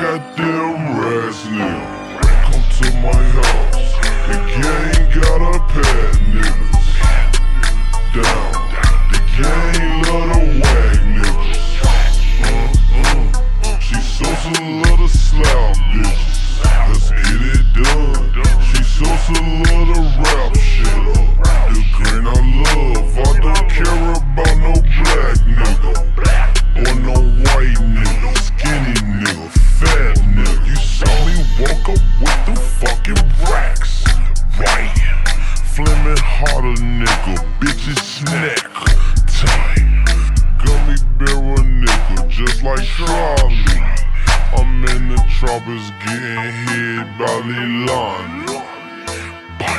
got them now. Come to my house. The gang got a pet niggas. Down. The gang love the wag niggas. Uh-uh. She Sosa love the slouch like Charlie. I'm in the tropics getting hit by Lilani.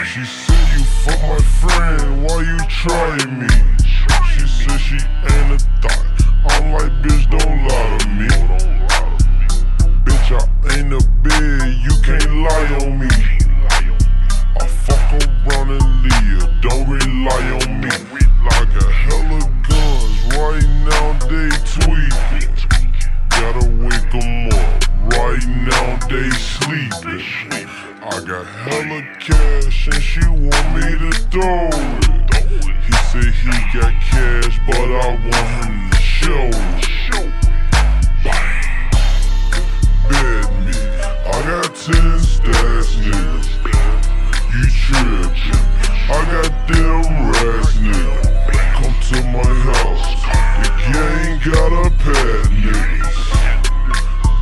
She said you fuck my friend, why you trying me? She said she ain't a thought. I'm like, bitch, don't lie to me. Bitch, I ain't a bed, you can't lie on me. I fuck around and leave, don't rely on me. I got hella guns, right now they tweaking. Got hella cash and she want me to throw it. He said he got cash, but I want him to show it. Bet me, I got ten stats, nigga. You trippin'? I got them rats, nigga. Come to my house. The gang got a pet, niggas.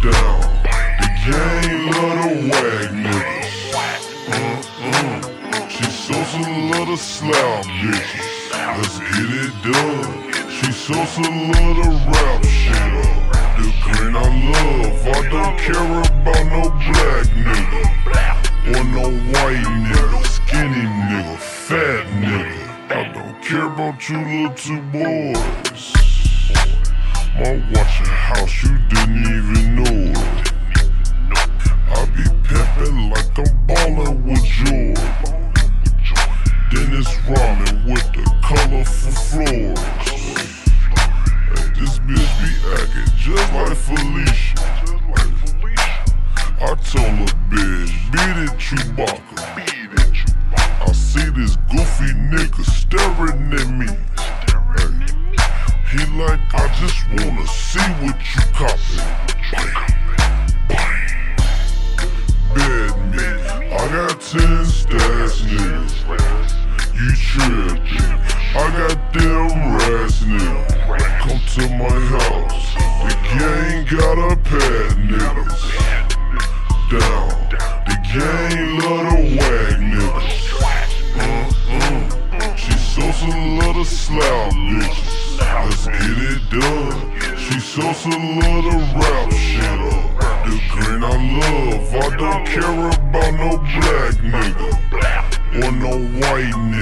Down. The gang love the wag, niggas. Sosa love the bitches. Let's get it done. She Sosa love the rap shit up. The green I love. I don't care about no black nigga. Or no white nigga. Skinny nigga. Fat nigga. I don't care about you little boys. My watching house, you didn't even know it. I be pimpin' like I'm ballin' with Jordan. Like Felicia. I told her bitch, beat it Chewbacca. I see this goofy nigga staring at me. Hey, he like, I just wanna see what you bang. Bet me, I got ten stats, niggas. You trippin'? I got them rats, nigga. Come to my house. Got a pet, niggas. Down. The gang love the wag, niggas. Uh-uh. She Sosa love the slouch, bitches. Let's get it done. She Sosa love the rap shit up. The green I love. I don't care about no black nigga. Or no white nigga.